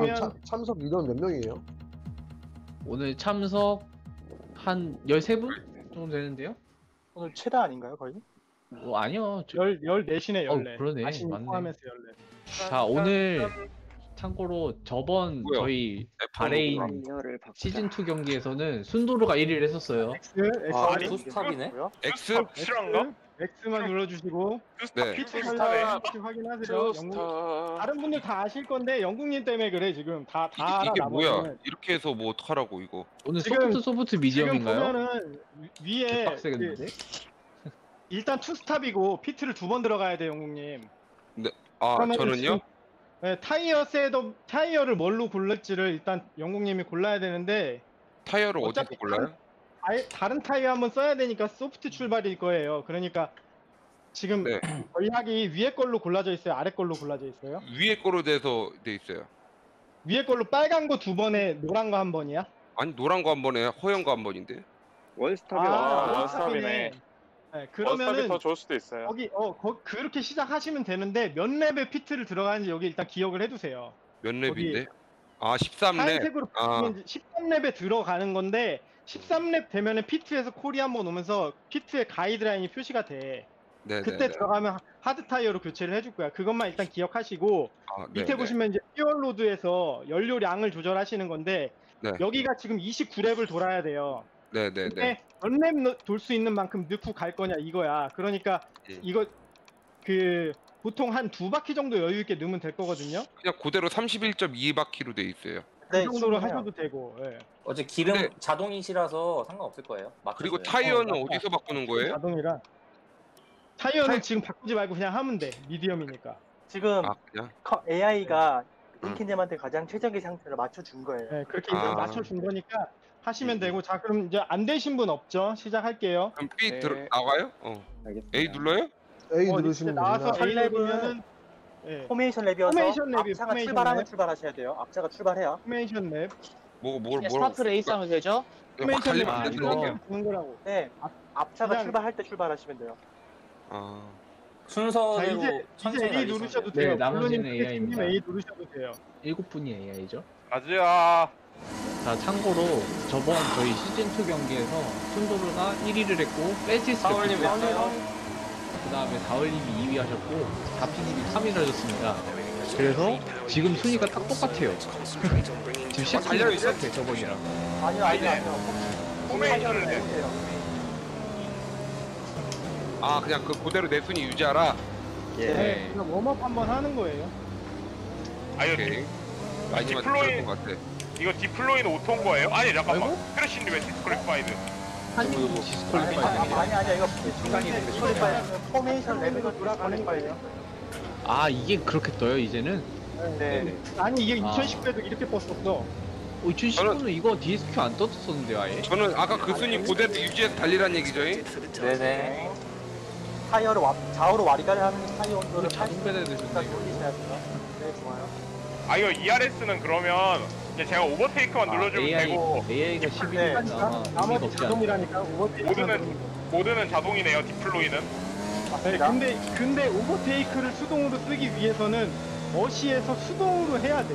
그러면 참, 참석 인원 몇 명이에요? 오늘 참석 한 13분 정도 되는데요? 오늘 최다 아닌가요 거의? 뭐 아니요. 저- 열, 14시네, 어, 14. 그러네. 아신 맞네. 포함해서 14. 자, 오늘 참고로 저번 뭐야? 저희 바레인 남녀를 바꾸자. 시즌 2 경기에서는 순도르가 1위를 했었어요. X, X, 아, 아니, 투스탑이네. X? 실화인가? X만 눌러주시고 네. 피트 투스탑에. 칼라 확인하세요. 영국. 다른 분들 다 아실 건데 영국님 때문에 그래 지금 다다 알아 이게 뭐야? 나머지는. 이렇게 해서 뭐 어떡하라고 이거? 오늘 지금- 소프트 소프트 지금 미디엄인가요? 보면은 위- 위에 빡세겠는데? 그- 일단 투스탑이고 피트를 두 번 들어가야 돼 영국님. 아 그러면은 저는요? 지금, 네, 타이어 셋업 타이어를 뭘로 고를지를 일단 영국님이 골라야 되는데 타이어를 어디서 어차피 골라요? 아예 다른 타이어 한번 써야 되니까 소프트 출발일 거예요. 그러니까 지금 네. 전략이 위에 걸로 골라져 있어요. 아래 걸로 골라져 있어요. 위에 거로 돼서 돼 있어요. 위에 걸로 빨간 거 두 번에 노란 거 한 번이야? 아니 노란 거 한 번에 허연 거 한 번인데. 원스탑이 아, 아, 원스탑이네. 네, 그러면은 더 좋을 수도 있어요. 거기 어 거- 그렇게 시작하시면 되는데 몇 랩의 피트를 들어가는지 여기 일단 기억을 해두세요. 몇 랩인데? 아 13랩. 하얀색으로 아. 보시면 13랩에 들어가는 건데 13lap 되면은 pit에서 콜이 한 번 오면서 pit의 가이드라인이 표시가 돼. 네네. 그때 들어가면 hard 타이어로 교체를 해줄 거야. 그것만 일단 기억하시고 아, 밑에 네네. 보시면 이제 fuel load에서 연료량을 조절하시는 건데 네. 여기가 지금 29lap을 돌아야 돼요. 네 네 네. 근데 몇 lap 돌수 있는 만큼 넣고 갈 거냐 이거야. 그러니까 음. 이거 그 보통 한 두 바퀴 정도 여유 있게 넣으면 될 거거든요. 그냥 그대로 31.2바퀴로 돼 있어요. 그 네, 정도로 충분해요. 하셔도 되고. 예. 어제 기름 근데- 자동이시라서 상관없을 거예요. 그리고 맞췄어요. 타이어는 어, 어, 디서 바꾸는 거예요? 자동이라 타이어는 타이- 지금 바꾸지 말고 그냥 하면 돼. 미디엄이니까. 지금 아 그냥. AI가 음. 인키님한테 가장 최적의 상태를 맞춰준 거예요. 예, 그렇게 아. 일단 맞춰준 거니까 하시면 음. 되고. 자, 그럼 이제 안 되신 분 없죠? 시작할게요. 그럼 B 네. 들어 나와요? 어. 알겠습니다. A 눌러요? A 어, 누르시면 이제 나와서 됩니다. A 누르면은 예. formation lap이어서 formation lap이 앞차가 formation 출발하면 lap. 출발하셔야 돼요. 앞차가 출발해야. formation lap. 뭐뭘 네, 뭐라고? start race 하면 되죠? 아, 안 이거. 거야? 주는 거라고. 네, 앞, 앞차가 그냥- 출발할 때 출발하시면 돼요. 아. 자, 순서대로 이제 이제 천천히 A 알려주세요. 누르셔도 네, 돼요. 나머지는 물론 이제 AI입니다. A 누르셔도 돼요. 7분이 AI죠. 가즈야. 자, 참고로 저번 저희 시즌 2 경기에서 순도르가 1위를 했고 사울님 2위 했어요. 그 다음에 다울님이 2위 하셨고 다피님이 3위를 하셨습니다. 그래서 지금 순위가 딱 똑같아요. 지금 시작 달려 있어요? 똑같아 저번이랑. 아니요, 아니요, 아니요. formation을 내. 해주세요. 아 그냥 그 그대로 내 순위 유지하라. 예. 네. 그냥 warm-up 한번 하는 거예요. 아 이거 오케이. 마지막 deploy- 것 같아. 이거 deploy는 auto인 거예요? 아니 잠깐만. 크래쉬인데 왜 disqualified? 아니, disqualify 아니, 아니, 아니, 이거 출발해야 formation lap에서 돌아가는 거예요. 아 이게 그렇게 떠요 이제는? 네. 아니 이게 아. 2010에도 이렇게 떴었어. 어, 2019는 이거 DSQ 안 떴었는데 아예? 저는 아까 그 순위 그대로 유지해서 달리란 얘기죠. 잉? 네네. 타이어를 와, 좌우로 와리가리 하는 타이어 이거 온도를 자동 배달 일단 되셨네요. 돌리셔야 돼요. 네, 좋아요. 아 이거 ERS는 그러면 이제 제가 오버테이크만 눌러주면 AI, 되고 AI가 11이니까 아마 의미가 나머지 없지 않나. 자동이라니까 오버테이크. 모드는 모드는 자동이네요. 디플로이는. 네, 맞습니다. 근데 근데 오버테이크를 수동으로 쓰기 위해서는 어시에서 수동으로 해야 돼.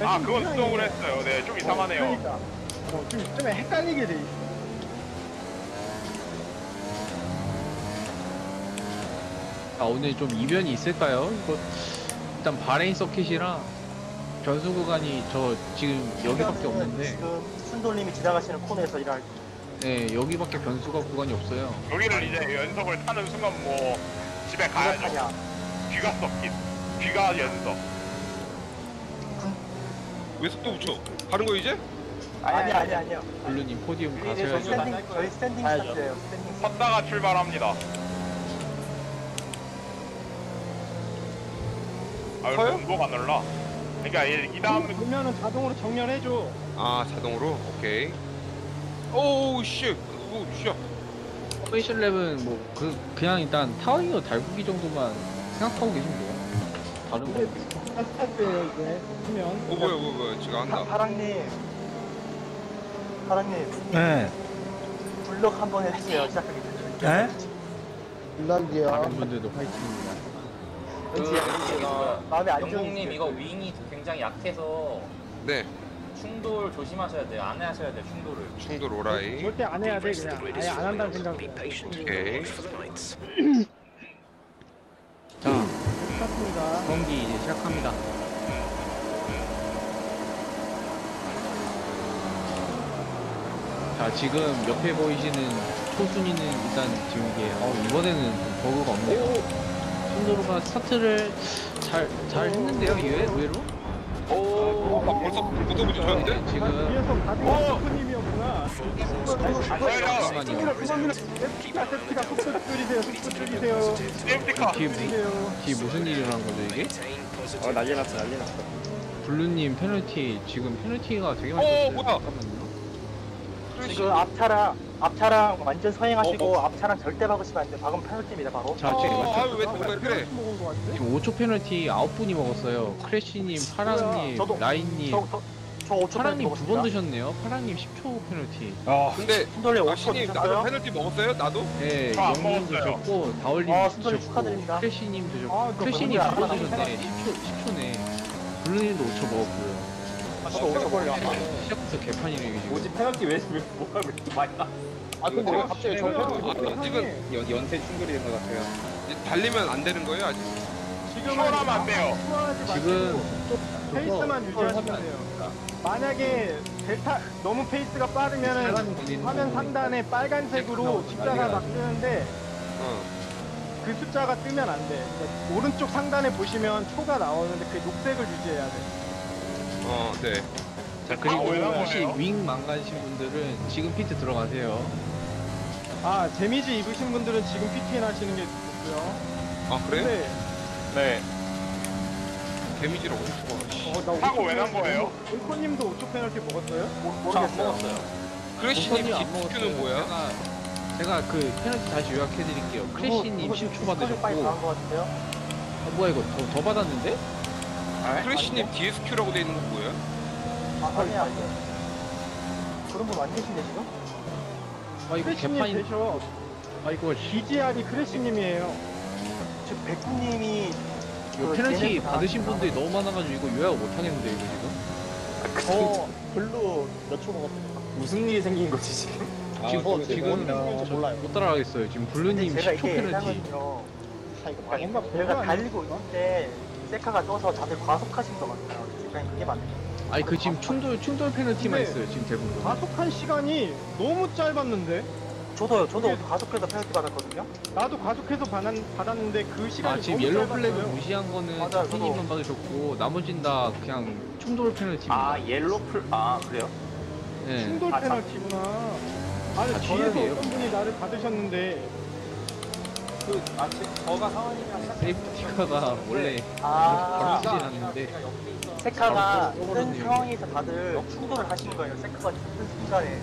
아좀 그건. 수동으로 했어요. 네 좀 이상하네요. 그러니까 어, 좀, 좀 헷갈리게 돼 있어. 아 오늘 좀 이변이 있을까요? 이거 일단 바레인 서킷이랑 변수 구간이 저 지금 여기밖에 없는데 지금 순돌님이 지나가시는 코너에서 일할 네 여기밖에 변수가 구간이 없어요. 여기를 이제 연석을 타는 순간 뭐 집에 가야죠. 타냐. 귀가 썩긴. 귀가 연석. 왜 속도 붙여? 가는 거 이제? 아니, 아니, 아니요. 블루님 포디움 저희 가셔야죠. 스탠딩, 저희 스탠딩 가야죠. 스타트예요. 스탠딩 스타트. 섰다가 출발합니다. 아, 왜 서요? 온도가 놀라? 그러니까 이, 이 다음 보면은 자동으로 정렬해줘. 아 자동으로? 오케이. 오우 씨. 오우 씨. formation lap은 뭐 그 그냥 일단 타이어 달구기 정도만 생각하고 계시면 돼요. 다른 거. 스타트예요 이제 보면. 어 뭐야 뭐야 뭐야 지금 파- 한다. 파랑님. 파랑님, 네. 블럭 한번 해주세요. 시작하기 전에. 네? 다른 분들도 화이팅입니다. 그 제가 마음에 안 영국님 드는 이거 윙이 굉장히 약해서 네 충돌 조심하셔야 돼요. 안 하셔야 돼요. 충돌을. 충돌 오라이 절대 안 해야 돼 그냥 아예 안 한다는 생각으로 오케이 자 좋습니다 경기 이제 시작합니다. 자 지금 옆에 보이시는 초순이는 일단 지금 이게 어, 이번에는 좀 버그가 없네요. 순도로가 스타트를 잘 잘 했는데요 이외 의외로 오 막 벌써 구도 부딪혔는데 네, 지금 줄이세요 줄이세요 뒤에, 무- 줄이세요 뒤에 무슨 일이 일어난 거죠 이게? 어 난리 났어 난리 났어. 블루님 페널티 지금 페널티가 되게 어, 많이. 뭐야? 잠깐만요. 지금 앞차랑 앞차랑 완전 서행하시고 앞차랑 절대 박으시면 안 돼요. 박으면 페널티입니다 바로. 자 지금 어, 아유 왜왜 그래 먹은 거 같은데? 지금 5초 페널티 9분이 먹었어요. 크래쉬님, 파랑님, 저도- 라인님. 저, 저, 저 5초 파랑님 두 번 먹었습니다. 드셨네요. 파랑님 10초 페널티. 근데 순돌님 5초 아신님 나도 드셨어요? 페널티 먹었어요? 나도? 네, 저안 영님 먹었어요. 드셨고, 다올님 아, 순돌이 드셨고, 축하드립니다. 크래쉬님 드셨고, 아, 그거 크래쉬님 너무 두번 잘하네. 드셨네. 10초, 10초네. 블루님도 5초 먹었고요. 저도 5초 걸려. 시작부터 개판이네 이게 지금. 뭐지 페널티 왜, 왜 뭐가 왜 이렇게 많이 나? 아 근데 왜 갑자기 저 아, 페널티 아직은 연 연쇄 충돌이 된 것 같아요. 이제 달리면 안 되는 거예요 아직? 지금은 추월하면 안 돼요. 지금 마시고 페이스만 유지하시면 돼요 만약에 델타 너무 페이스가 빠르면은 화면 상단에 빨간색으로 십자가 막 뜨는데 어. 그 숫자가 뜨면 안 돼. 그러니까 오른쪽 상단에 보시면 초가 나오는데 그 녹색을 유지해야 돼. 어, 네. 자, 아, 그리고 왜 혹시? wing 망가지신 분들은 지금 pit 들어가세요. 아 damage 입으신 분들은 지금 PTN 하시는 게 좋고요. 아, 그래? 근데 네 damage를 어디서 봐. 어, 나 사고 왜난 거예요? 올코님도 5초 페널티 먹었어요? 저안 먹었어요. 크래쉬님 안 DSQ는 뭐야? 제가, 제가 그 페널티 다시 요약해드릴게요. 크래쉬님 10초 빨리 받으셨고, 나온 것 같은데요? 아, 뭐야 이거 더, 더 받았는데? 크래쉬님 DSQ라고 돼 있는 건 뭐야? 아, 아니야, 아니야. 그런 분안 계신데 지금? 아 이거 크래쉬님 개판이 되셔. 아 이거 BGR이 크래쉬님이에요. 지금 백구님이 이거 그 페널티 다 받으신 지금 분들이 너무 많아가지고 이거 요약 못 하겠는데 이거 지금 어 블루 몇초 먹었어요? 무슨 일이 생긴 거지 지금? 지금 어, 지금 저저 몰라요. 못 따라가겠어요 지금 블루님 근데 제가 10초 이게 페널티 예상은요. 아 이거 아, 뭔가 제가 달리고? 있을 때 세카가 떠서 다들 과속하신 것 같아요. 그냥 그게 맞네. 아니 그 지금 충돌 충돌 페널티만 있어요 지금 대부분 가속한 시간이 너무 짧았는데? 저도요. 저도 이게- 과속해서 페널티 받았거든요. 나도 가속해서 받았, 받았는데 그 시간이 아 지금 너무 yellow 짧았어요. flag 무시한 거는 맞아요, 타피님만 받으셨고 나머진 다 그냥 충돌 페널티입니다 아 yellow flag. 아 그래요? 네. 충돌 아, 참. 페널티구나. 아니 아, 뒤에서 저녁이에요? 어떤 분이 나를 받으셨는데 그아 저가 상원이랑 세이프티카가 원래 아, 바로 큰 떨어지네요. 상황에서 다들 충돌을 하시는 거예요. 세카가 뜬 순간에.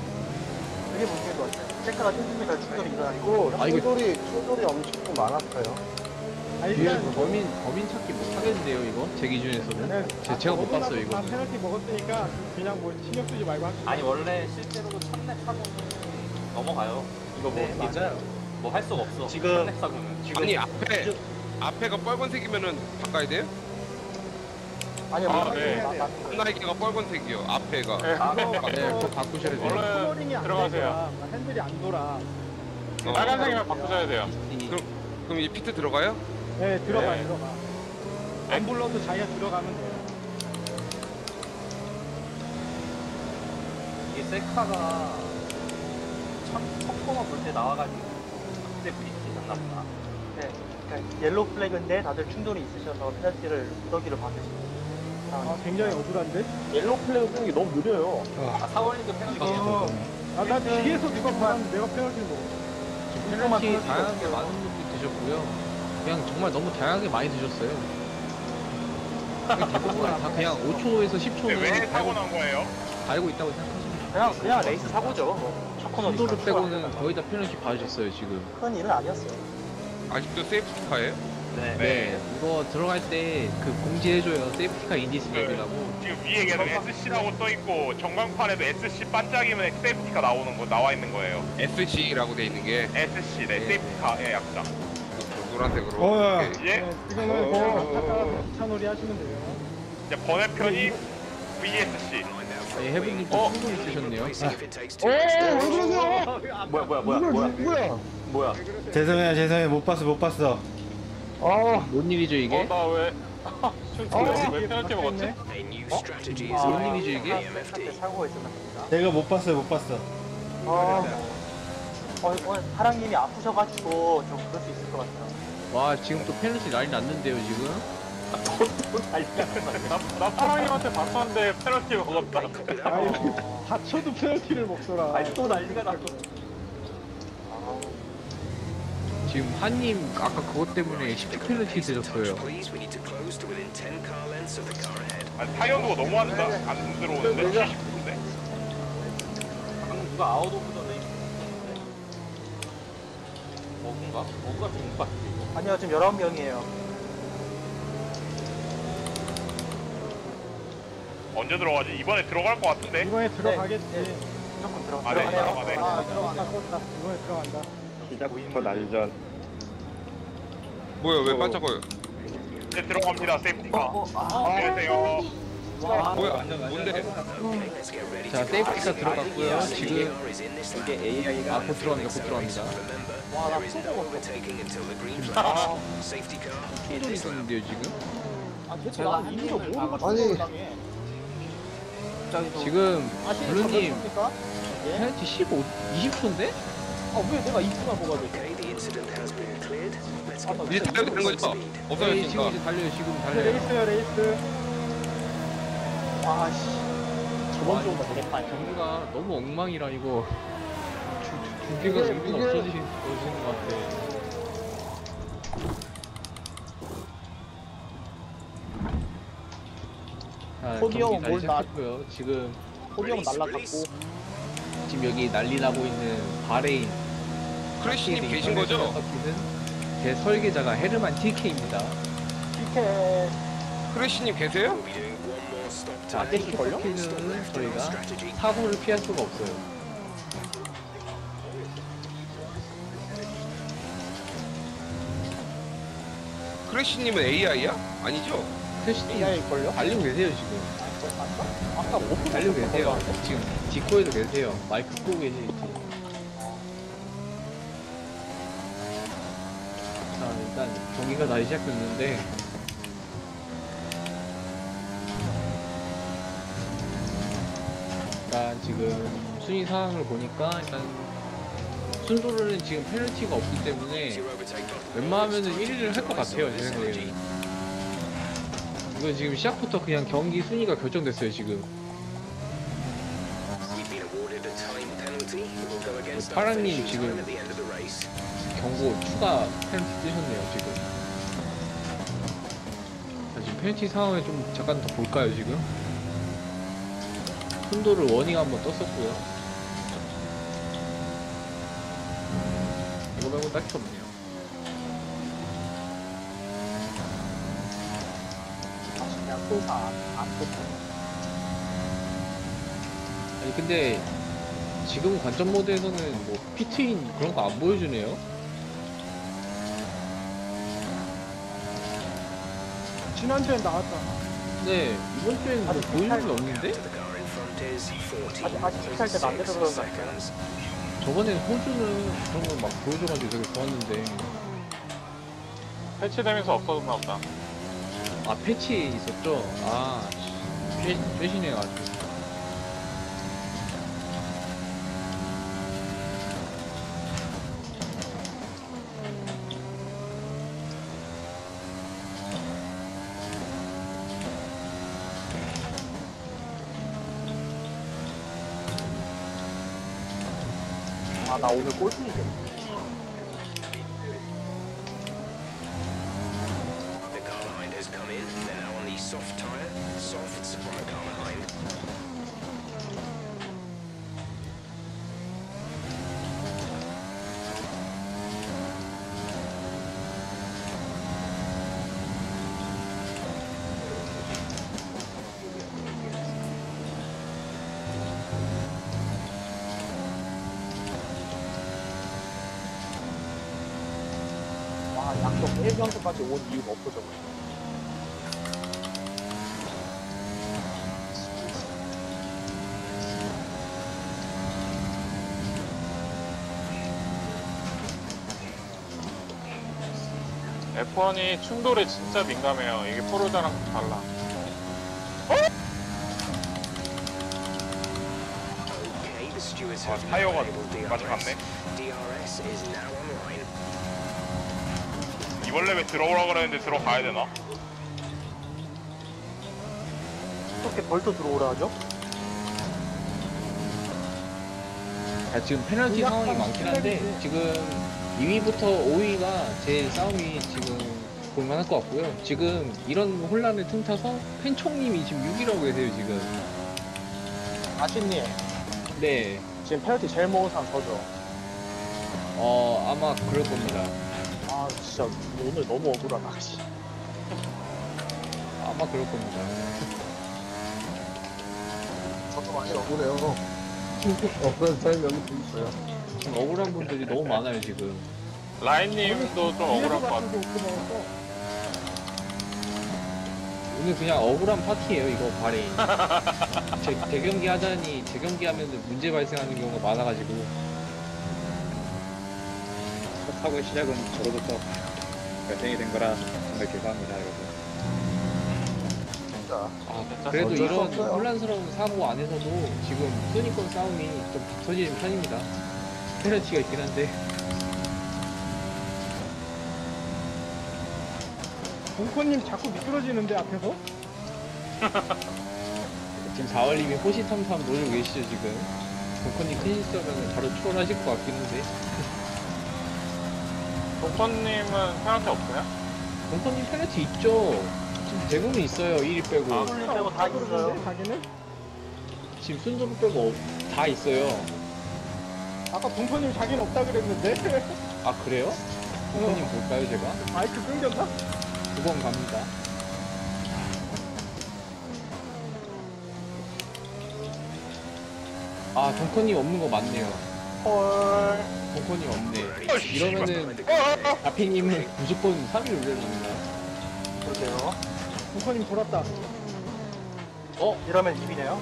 그게 문제인 것 같아요. 세카가 뜬 순간에 충돌이 일어나고. 아, 이거- 충돌이 충돌이 엄청 많았어요. 아니 뒤에 일단 범인 범인 찾기 못 하겠는데요 이거 제 기준에서는 네, 제, 제가 못 봤어요 이거는 페널티 먹었으니까 그냥 뭐 신경 쓰지 말고 합시다. 아니 원래 실제로도 참내 사고는 넘어가요. 이거 뭐 네, 맞아요. 뭐 할 수가 없어. 지금- 참내 사고는. 아니, 앞에, 앞에가 빨간색이면은 바꿔야 돼요? 아니요, 아, 뭐, 네. 날개가 빨간색이요, 앞에가. 아, 그거 네 그거 바꾸셔야 돼요 원래 코너링이 안 들어가세요. 되더라. 핸들이 안 돌아. 어. 빨간색이면 바꾸셔야 돼요 이- 그럼 이 피트 들어가요? 네 들어가 네. 들어가. 안 불러도 자기가 들어가면 돼요. 이게 셀카가 참 턱보마 볼때 나와가지고 그때 보다. 네. 그러니까 옐로우 플래그인데 다들 충돌이 있으셔서 페널티를 무더기로 받으시고. 아 굉장히 억울한데? 옐로우 플래그 쓰는 게 너무 느려요. 아 사원님도 페널티 어. 아, 나 뒤에서 누가 보았는데 내가 페널티 먹어. 페널티 다양하게 많은 분들이 드셨고요 그냥 정말 너무 다양하게 많이 드셨어요 그냥 대부분 다 그냥 5초에서 10초는 근데 왜 사고 난 거예요? 달고 있다고 생각하시면 돼요 그냥, 그냥 레이스 사고죠. 뭐. 첫 코너 충돌을 빼고는 거의 다 페널티 받으셨어요 지금 큰 일은 아니었어요. 아직도 safety car예요? 네. 네, 이거 들어갈 때 그 공지해줘요. 세이프티카 인디스맵이라고. 지금 위에 계속 SC라고 떠 있고 전광판에도 SC 반짝이면 safety car 나오는 거 나와 있는 거예요 SC라고 돼 있는 게 SC 네 safety car의 약자 노란색으로. 어, 이렇게. 예? 네, 지금은 그냥 아까 귀찮놀이 하시면 돼요. 이제 번외편이 VSC. 예, 해븐님도 충분히 쓰셨네요. 뭐야 뭐야 뭐야 뭐야 누구야? 뭐야 죄송해요 죄송해요 못 봤어 못 봤어 뭔 일이죠 이게? 나왜 왜 페널티 먹었지? 아, 뭔 일이죠 이게? 사고가 있었나 봅니다. 내가 못 봤어요 못 봤어 어, 어, 오늘 사랑님이 아프셔가지고 좀 그럴 수 있을 것 같아요. 와 지금 또 페널티 난리 났는데요 지금? 나 파랑님한테 봤었는데 페널티 먹었다. 아니 다쳐도 페널티를 먹더라. 아니 또 난리가 났어. 지금 한님 아까 그것 때문에 10초 페널티 드렸어요. 아니 타격도가 너무 안, 나- 안 들어오는데 70%인데. 방금 누가 out of the lane 버그인가? 버그가 좀못 봤지 이거 아니요, 지금 19명이에요. 언제 들어가지? 이번에 들어갈 것 같은데. 이번에 들어가겠지. 네. 무조건 들어, 아, 네, 들어가네요. 들어가네. 아 들어간다 꽂다. 이번에 들어간다. 시작부터 난전. 뭐야 왜 반짝거려? 이제 들어갑니다. safety car. 어, 아, 안녕하세요. 뭐야 뭔데? 자 safety car 들어갔고요. 지금 이게 AI가 아곧 들어갑니다. 곧 들어갑니다. 와, 나 쏘고 충돌이 있었는데요 지금? 제가 이미로 모르고 아니. 지금 블루님 뭡니까? 페널티 15, 20초인데? 아, 왜 내가 이수만 보가지고. 이제 타격 되는 거죠? 네, 지금 없어졌으니까. 이제 달려요. 지금 달려요. 레이스요 레이스. 아, 씨. 저번 주보다 되겠다. 경기가 너무 엉망이라 이거 중계가 경기가 없어지신 없어지는 것 같아. 자, podium 경기 다시 뭘 나- 시작했고요. 지금 podium 날라갔고 지금 여기 난리 나고 있는 바레인 크래시님 계신 거죠? 제 설계자가 헤르만 틸케입니다. 이렇게. 크래시님 계세요? 자, 틸케 서킷은 저희가 사고를 피할 수가 없어요. 크래시님은 AI야? 아니죠? testing AI걸요? 알리고 계세요 지금. 아까 못 알리고 계세요. 지금 디코에도 계세요. 마이크 끄고 계시지. 자, 다시 시작됐는데. 일단 지금 순위 상황을 보니까 일단 순도로는 지금 페널티가 없기 때문에 웬만하면은 1위를 할 것 같아요 제 생각에는. 이건 지금 시작부터 그냥 경기 순위가 결정됐어요 지금. 파랑님 지금 경고 추가 페널티 뜨셨네요 지금 페널티 상황을 좀 잠깐 더 볼까요 지금? 순도를 워닝 한번 떴었고요. 이거 말고 딱히 없네요. 아니 근데 지금 관전 모드에서는 뭐 피트인 그런 거 안 보여주네요 지난주엔 나왔잖아. 네 이번 주에는 뭐 보여주는 게 없는데? 아직, 아직 시작할 때는 안 돼서 그런 거 같아요. 저번엔 호주는 그런 거 막 보여줘가지고 되게 좋았는데 해체되면서 없어졌나 보다. 아 패치 있었죠? 아 아주 아, 나 오늘 꼴등 F1이 충돌에 진짜 민감해요. 이게 포르자랑 좀 달라. 아, 타이어가 마치 갔네. 이번 랩에 들어오라 그랬는데 들어가야 되나? 어떻게 벌써 들어오라 하죠? 아, 지금 페널티 상황이 많긴 한데 지금 2위부터 5위가 제 싸움이 지금 볼만할 것 같고요. 지금 이런 혼란을 틈타서 팬총님이 지금 6위라고 계세요 지금. 아신님 네, 지금 페널티 제일 먹은 사람 저죠 어 아마 그럴 겁니다. 아 진짜 오늘 너무 억울하다 씨. 아마 그럴 겁니다. 저도 많이 억울해요 지 금 억울한 분들이 너무 많아요 지금. 라인님도 좀 억울할 것 같아요. 오늘 그냥 억울한 파티예요 이거 발이. 제, 대경기 하자니 재경기 하면 문제 발생하는 경우가 많아가지고 첫 타고의 시작은 저로부터 발생이 된 거라 정말 죄송합니다 여러분 아, 그래도 이런 혼란스러운 사고 안에서도 지금 순위권 싸움이 좀 터지는 편입니다. 페널티가 있긴 한데 동코님 자꾸 미끄러지는데 앞에서? 지금 4월님이 호시탐탐 노리고 계시죠 지금. 동커님 큰 실수하면 바로 추월하실 것 같긴 한데 동건님은 페널티 없어요? 동커님 페널티 있죠. 지금 대부분 있어요 1위 빼고. 아, 손님 빼고 다 있어요. 자기는? 지금 순조로 빼고 없- 다 있어요. 아까 동코님 자기는 없다 그랬는데 아 그래요? 동커님 볼까요 제가? 마이크 끊겼나? 두 번 갑니다. 아, 동커님 없는 거 맞네요. 헐. 동커님 없네. 어. 이러면은, 아피님은 무조건 3위 올려줍니다. 그러게요. 동코님 돌았다 어? 이러면 2위네요.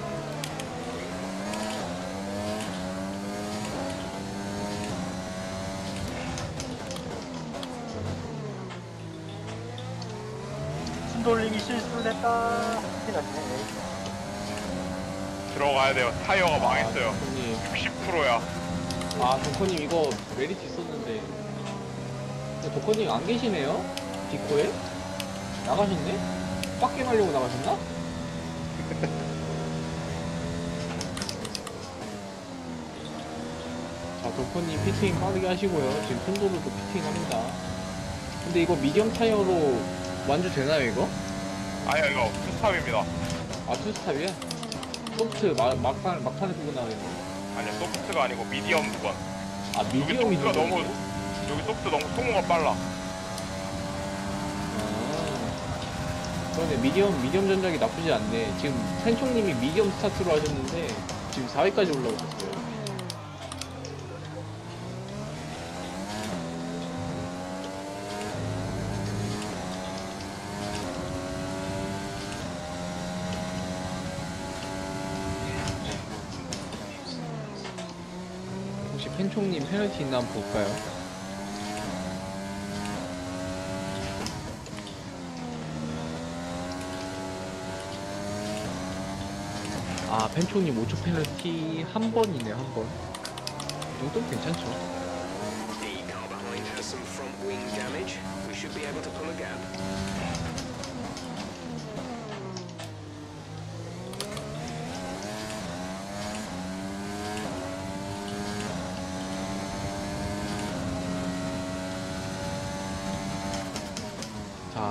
순돌림이 실수를 했다. 큰일 났네. 들어가야 돼요. 타이어가 망했어요. 동커님. 60%야. 아, 동커님 이거 메리트 있었는데. 근데 동커님 안 계시네요? 디코에? 나가셨네? 빡게 하려고 나가셨나? 자, 동커님 pit in 빠르게 하시고요. 지금 손도로도 pit in 합니다. 근데 이거 medium 타이어로 완주 되나요, 이거? 아니요, 이거 two stop입니다. 아, two stop이야? 소프트 마, 막판, 막판에 끄고 나와있네. 아니요, 소프트가 아니고 미디엄 2번. 아, 여기 미디엄이 소프트가 들어가 너무, 여기 소프트 너무 소모가 빨라. 아, 그러네 미디엄 미디엄 전작이 나쁘지 않네 지금 팬총님이 미디엄 스타트로 하셨는데 지금 4위까지 올라오셨어요 팬총님 페널티 있나 한번 볼까요? 아, 펜초님 5초 페널티 한 번이네, 한 번. 이 정도면 괜찮죠.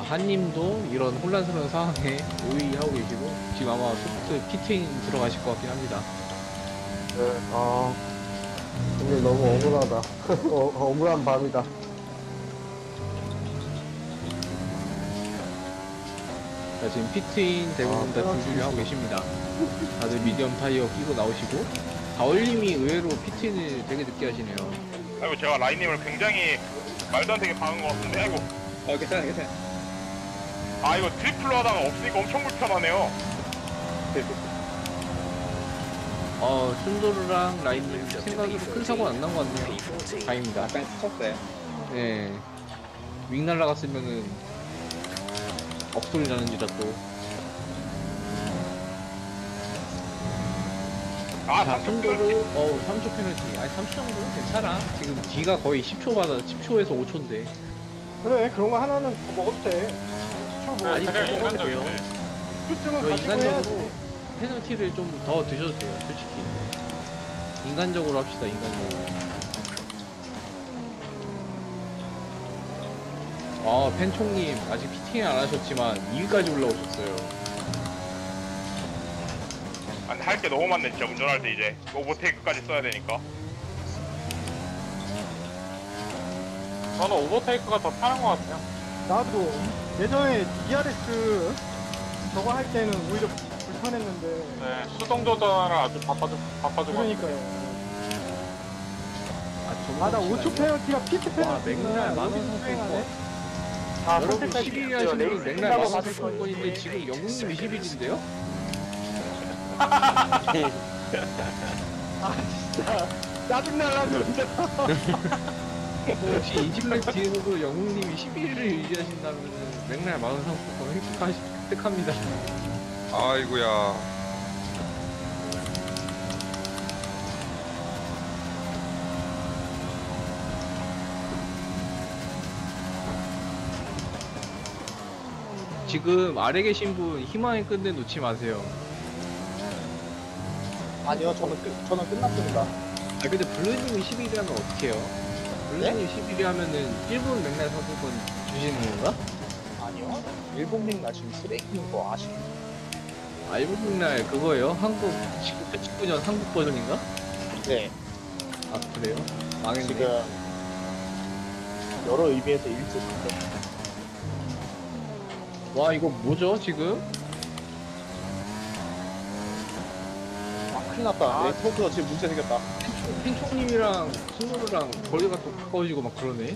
한님도 이런 혼란스러운 상황에 5위 하고 계시고, 지금 아마 소프트 피팅 들어가실 것 같긴 합니다. 네, 아, 근데 너무 억울하다. 어, 억울한 밤이다. 자, 지금 피트인 대부분 다 줄줄이 하고 계십니다. 다들 미디엄 타이어 끼고 나오시고, 다올님이 의외로 피트인을 되게 늦게 하시네요. 아이고, 제가 라인님을 굉장히 말도 안 되게 박은 것 같은데, 아이고. 어 괜찮아 괜찮아 아, 이거 트리플로 하다가 없으니까 엄청 불편하네요. 어, 순도르랑 라인님 생각으로 큰 사고는 안난 것 같네요. 다행입니다. 약간 스쳤어요 네. wing 날라갔으면은 업소리 나는지라 또. 아, 자, 순도를, 어우, 3초 페널티. 아니, 3초 정도는 괜찮아. 지금 D가 거의 10초 받아, 10초에서 5초인데. 그래 그런 거 하나는 더 먹어도 돼. 뭐 아니, 그냥 그거 먹어도. 인간적이네. 후유증은 저 가지고. 인간적으로 페널티를 좀 더 드셔도 돼요, 솔직히. 인간적으로 합시다, 인간적으로. 아, 팬총님, 아직 피팅을 안 하셨지만 2위까지 올라오셨어요. 아니 할 게 너무 많네 진짜 운전할 때 이제 오버테이크까지 써야 되니까 저는 오버테이크가 더 편한 것 같아요. 나도 예전에 DRS 저거 할 때는 오히려 불편했는데 네, 수동 조절을 아주 바빠주, 바빠주고. 그러니까요. 아, 저거 아나 5초 페널티가 피트 와, 페널티 맥날 만원 수행하네. 아, 여러분 선택까지 11위 있어요. 하시는 맥날 끝나고 만원 받을 상품권인데 건지. 지금 영웅님 21인데요? 짜증날라 진짜. 혹시 인질렉 뒤에서도 영웅님이 11위를 유지하신다면 맥날 만원 상품권 획득하시, 획득합니다. 아이고야. 지금 아래 계신 분 희망의 끝내 놓지 마세요. 아니요, 저는 끝, 저는 끝났습니다. 아 근데 블루님이 11위 하면 어떡해요? 블루님 11위 하면은 1분 맥날 상품권 주시는 건가? 아니요. 일본민 나 지금 쓰레기인 거 아시죠? 아 1분 맥날 그거예요? 한국 19년 한국 버전인가? 네. 아 그래요? 망했네. 지금 여러 의미에서 일찍인데 와 이거 뭐죠 지금? 아 큰일 났다. 네트워크가 지금 문제 생겼다. 팽총님이랑 승우랑 거리가 또 가까워지고 막 그러네.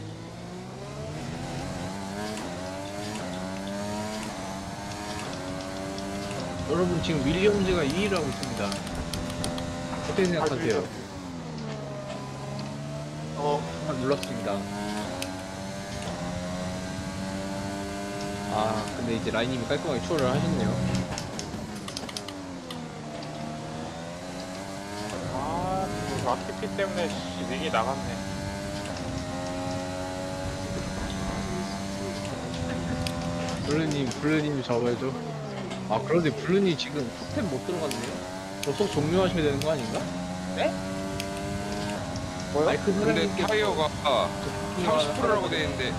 여러분 지금 윌리엄즈가 2위를 하고 있습니다. 어떻게 생각하세요? 어, 한 눌렀습니다. 아 근데 이제 라인님이 깔끔하게 추월을 하셨네요. 아, 라키피 때문에 씨, 링이 나갔네. 블루님, 블루님 잡아야죠. 아, 그런데 블루님 지금 톱10 못 들어갔네요? 접속 종료하셔야 되는 거 아닌가? 뭐요? 마이크 근데 사장님께 타이어가 접속 30%라고 돼 있는데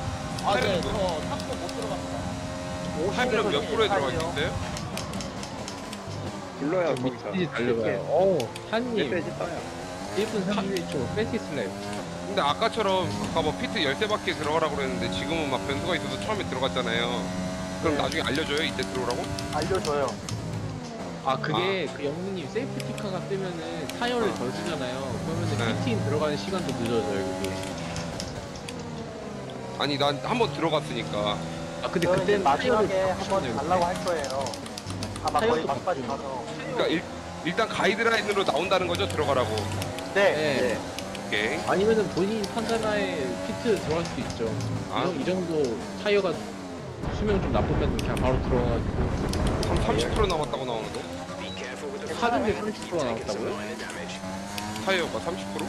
아, 네, 타이어 저 탑도 못 들어갔습니다. 타이어는 몇 프로에 들어가 있어요? 불러요, 거기서. 달려가요. 어, 한님, 메시지 떠요. 1분 31초, fastest lap. 근데 아까처럼 아까 뭐 pit 열세 바퀴 들어가라고 그랬는데 지금은 막 변수가 있어서 처음에 들어갔잖아요. 그럼 네. 나중에 알려줘요 이때 들어오라고? 알려줘요. 아, 그게 그 영웅님 세이프티카가 뜨면은 타이어를 어. 덜 쓰잖아요. 그러면은 네. 피팅 들어가는 시간도 늦어져요, 그게. 아니 난 한 번 들어갔으니까 아, 근데 그때는 마지막에 한번 달라고 할 거예요. 아마 거의 바꾸고. 가서. 그러니까 일, 일단 가이드라인으로 나온다는 거죠 들어가라고. 네. 네. 오케이. 아니면은 본인 판단하에 피트 들어갈 수도 있죠. 아. 이, 이 정도 타이어가 수명 좀 나쁘면 그냥 바로 들어가가지고 한30% 남았다고 나오는데 Be careful with the 하던데 fire. 30% Taking some 나왔다고요? minor damage. 타이어가 30%?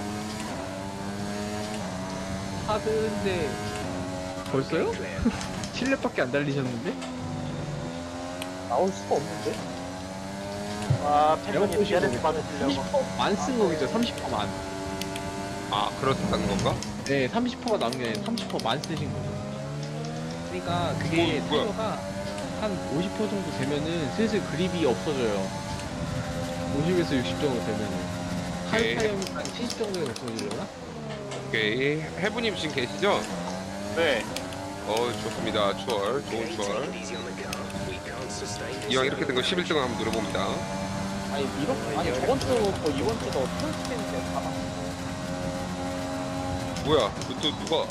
하드인데 벌써요? Clear. 7렙밖에 안 달리셨는데? 나올 수가 없는데? 아, 팬분이 보시고 DRS 받으시려고. 30%만 쓴 거겠죠? 30%만. 아 그렇다는 건가? 네, 30%가 남은 게 아니라 30%만 쓰신 거죠. 그러니까 그게 뭐? 타이어가 한 50% 정도 되면은 슬슬 그립이 없어져요. 50에서 60 정도 되면은. 하이 오케이. 타이어면 한70 정도에 없어지려나? 오케이. 해부님 지금 계시죠? 네. 어 좋습니다. 추월, 좋은 추월. 이왕 이렇게 된거 load. 11등을 한번 눌러봅니다. 아니, 이런, 아니, 저번 주, 뭐, 이번 주도 털스캔인데 다 뭐야? 그또 누가?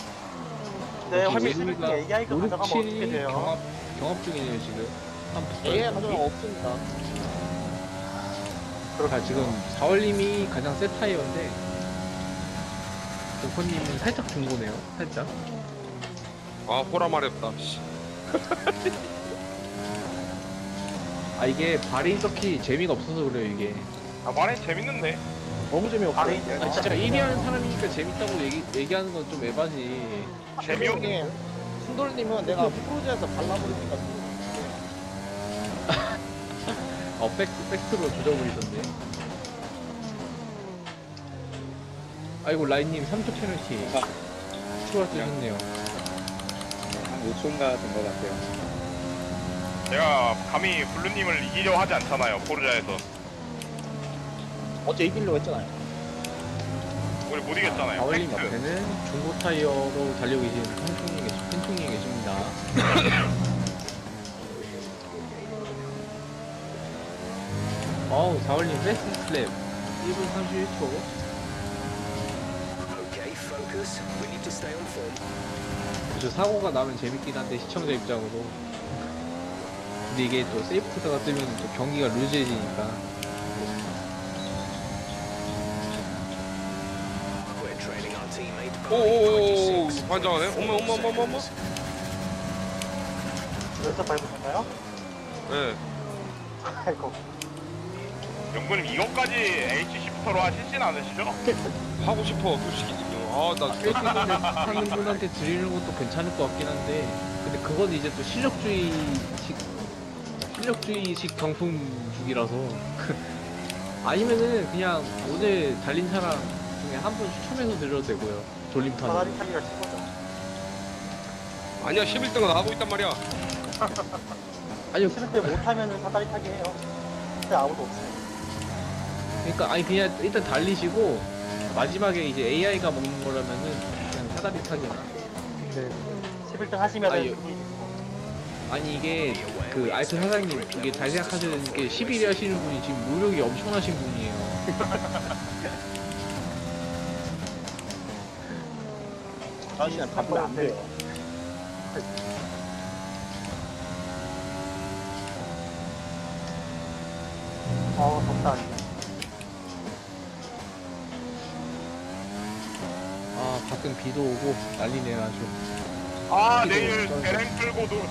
네, 혹시 웨일리가 11개 AI가 5, 6, 가져가면 어떻게 7이 돼요? 경합, 경합 중이네요, 지금. 한 예, 가져가 없습니다. 자, 지금 4월님이 가장 세 타이어인데, 도커님은 살짝 중고네요, 살짝. 아 호라 마렵다. 씨. 아 이게 바레인 서킷 재미가 없어서 그래요 이게. 아 말해 재밌는데? 너무 재미없어. 바레인 아 진짜 1위 하는 사람이니까 재밌다고 얘기, 얘기하는 건 좀 에바지. 재미없게 순돌님은 내가 포르자에서 발라버리니까 어 백, 팩트로 조져버리던데. 아이고 라인님 3초 페널티 추가 뜨셨네요. 한 5초인가 된 것 같아요. 제가 감히 블루님을 이기려 하지 않잖아요 포르자에서 어제 이기려고 했잖아요. 우리 못 이겼잖아요 아울림 팩트. 옆에는 중고 타이어로 달리고 계신 팬총님 계시, 팬총님 계십니다 어우 4월님 fastest lap 1분 31초 Okay, focus. We need to stay on form. 저 사고가 나면 재밌긴 한데 시청자 입장으로 근데 이게 또 세이프트가 뜨면 또 경기가 루즈해지니까 오오오 by 96. 반장하네. 어머 어머 어머 어머 어머. 여기서 밟으셨나요? 예. 아이고. 영구님 이것까지 HC부터로 하시진 않으시죠? 하고 싶어 솔직히. 아나 세이프트를 하는 분한테 드리는 것도 괜찮을 것 같긴 한데 근데 그건 이제 또 실력주의식 실력주의식 경품주기라서 아니면은 그냥 오늘 달린 사람 중에 한 분 추첨해서 드려도 되고요 돌림판 사다리 타기가 최고죠. 아니야 11등은 하고 있단 말이야. 아니요 11대 못하면은 사다리 타기 해요. 근데 아무도 없어요. 그러니까 아니 그냥 일단 달리시고 마지막에 이제 AI가 먹는 거라면은 그냥 사다리 타기나 네. 11등 하시면은 있고. 아니 이게 그 아이트 사장님 이게 잘 생각하셔야 되는 게 11위 하시는 분이 지금 노력이 엄청나신 분이에요 당신은 바꾸면 안 돼요. 어, 덥다. 아 가끔 비도 오고 난리네요 아주 아 내일 대랭 끌고도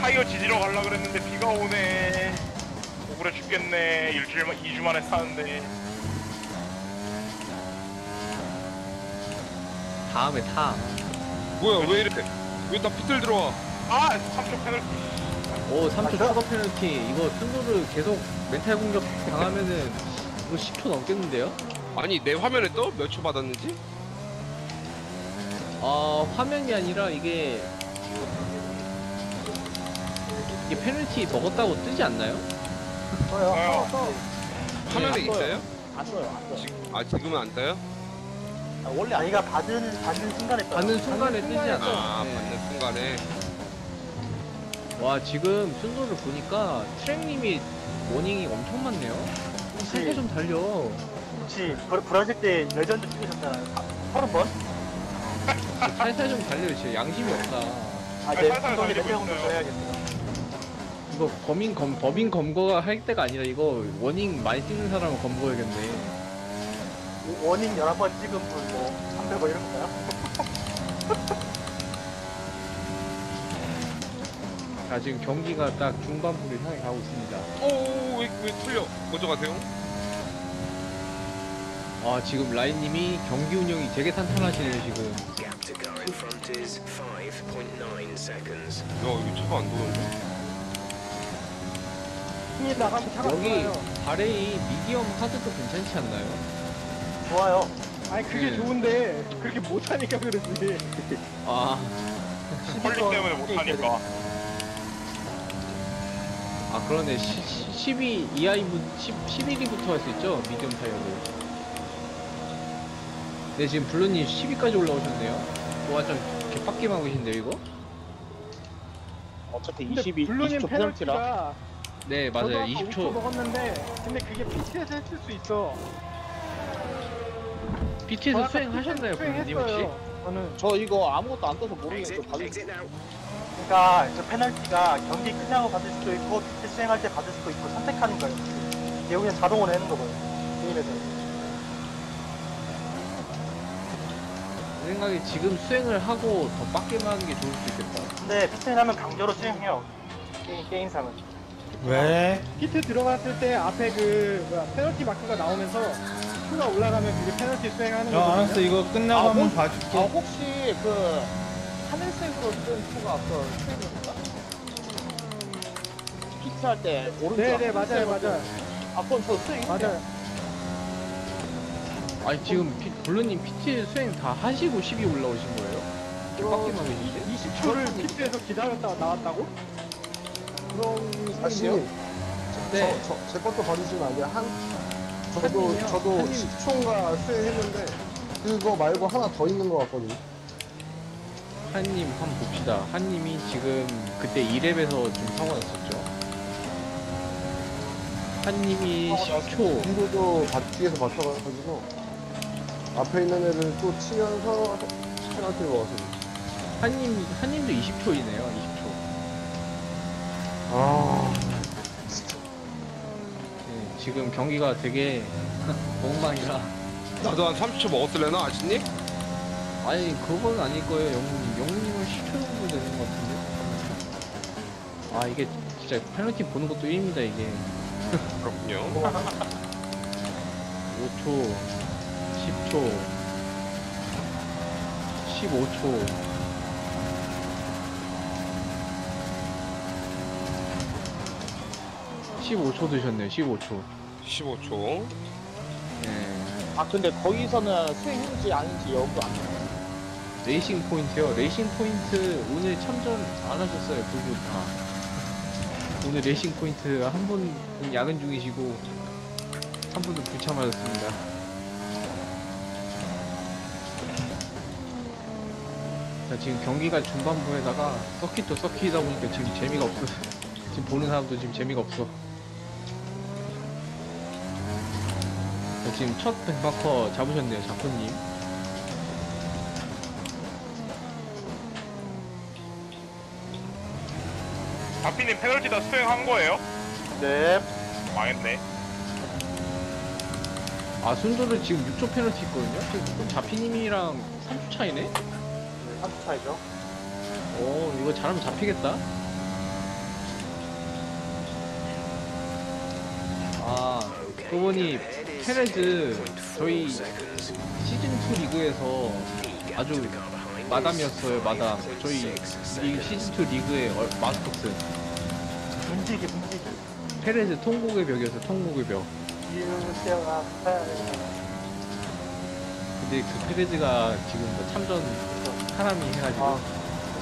타이어 지지러 가려 그랬는데 비가 오네 억울해 죽겠네 일주일 만 2주 만에 사는데 다음에 타 뭐야 왜 이래? 왜나 피틀 들어와? 아 3초 패널 오 3초 추가 페널티 이거 승부를 계속 멘탈 공격 당하면은 이거 10초 넘겠는데요? 아니 내 화면에 떠? 몇 초 받았는지? 아 화면이 아니라 이게 이게 페널티 먹었다고 뜨지 않나요? 떠요. 떠요. 떠. 화면에 안 떠요. 있어요? 안 써요, 안. 지, 아 지금은 안 떠요? 아, 원래 안 아이가 받은, 받는 순간에 떠요. 받는 순간에 뜨지 않아요? 아 네. 받는 순간에 와 지금 순서를 보니까 트랙님이 warning이 엄청 많네요 살살 좀 달려 혹시 브- 브라질 때 레전드 찍으셨잖아요. 서른 번? 살살 좀 달려 진짜 양심이 없다 아, 네, 네. 달리고 레전드 있어요. 줘야겠어요. 이거 범인 검 법인 검거가 할 때가 아니라 이거 warning 많이 찍는 사람은 검거해야겠네 원인 11번 찍은 분 뭐, 300원 이런 건가요? 자 지금 경기가 딱 중반부를 향해 가고 있습니다 오왜 왜 틀려? 먼저 가세요. 아 지금 라인님이 경기 운영이 되게 탄탄하시네요 지금 Gap to go in front is 5.9 seconds. 야 이거 차가 안 도는데? 힘이 나가면 차가 여기 좋아요. 바레이 미디엄 하드도 괜찮지 않나요? 좋아요. 아니 그게 네. 좋은데 그렇게 못하니까 그러지. 아, 컬리 때문에 못하니까 아 그러네 12 이하이부 10, 11위부터 할 수 있죠 미디엄 타이어도 네 지금 블루님 10위까지 올라오셨네요 또 완전 개빡게만 계신데요 이거? 어차피 근데 22, 블루님 20초 페널티라. 페널티가 네 저도 맞아요 아까 5초 20초 먹었는데 근데 그게 pit에서 했을 수 있어. pit에서 아까 수행하셨나요 블루님 혹시? 수행했어요. 저는 저 이거 아무것도 안 떠서. Exit, 받을 now. 그러니까 저 페널티가 경기 끝나고 받을 수도 있고 pit 수행할 때 받을 수도 있고 선택하는 거예요. 이게 그냥 자동으로 해는 거고요. 게임에서. 제 생각에 지금 수행을 하고 더 빡게만 하는 게 좋을 수 있겠다. 근데 pit in 하면 강제로 수행해요. 게임, 게임상은. 왜? pit 들어갔을 때 앞에 그 뭐야 페널티 마크가 나오면서 표가 올라가면 그게 페널티 수행하는 어, 거거든요. 알았어. 이거 끝나고 아, 한번 혹- 봐줄게. 아 혹시 그 하늘색으로 쓴 표가 아까 수행인가? pit 할때 오른쪽 네네 맞아요 하늘색으로 맞아요 아 그건 저 수행인데 맞아요. 아니 지금 피, 블루님 PT 수행 다 하시고 10이 올라오신 거예요? 이렇게 빡게만 계시지? 20초를 피트에서 기다렸다가 나왔다고? 그럼 사실 네. 저, 저, 제 것도 안 돼요. 한 저도 한님이요? 저도 한님. 10초인가 수행했는데 그거 말고 하나 더 있는 것 같거든요. 한님 한 번 봅시다. 한님이 지금 그때 2랩에서 좀 사고 났었죠. 한님이 10초. 뒤로도 바- 뒤에서 받쳐가지고 앞에 있는 애를 또 치면서 페널티를 먹었어요. 한님 한님도 20초이네요. 20초. 아 네, 지금 경기가 되게 엉망이라. 나도 한 30초 먹었을래나 아시님? 아니 그건 아닐 거예요. 영웅님. 영웅님은 10초 정도 되는 것 같은데. 아 이게 진짜 페널티 보는 것도 일입니다 이게. 그렇군요 5초, 10초, 15초. (15초) 드셨네요 (15초) 15초. 네. 아 근데 거기서는 수행인지 아닌지 여부 안 나와요. 레이싱 포인트요? 레이싱 포인트 오늘 참전 안 하셨어요 두 분 다. 오늘 레이싱 포인트 한 분은 야근 중이시고 한 분은 불참하셨습니다. 자, 지금 경기가 중반부에다가 서킷도 서킷이다 보니까 지금 재미가 없어 지금 보는 사람도 지금 재미가 없어 자, 지금 첫 백마커 잡으셨네요 자코님 박피님 페널티 다 수행한 거예요? 네. 망했네. 아 순도를 지금 6초 페널티 있거든요? 지금 자피님이랑 3초 차이네? 3초 차이죠. 오 이거 잘하면 잡히겠다 아 그분이 페레즈 저희 시즌2 리그에서 아주 마담이었어요 마담 저희 이 시즌2 리그의 얼- 마스코트 문지기, 문지기. 페레즈 통곡의 벽이었어요 통곡의 벽 근데 그 페레즈가 지금 뭐 참전 사람이 해가지고 아,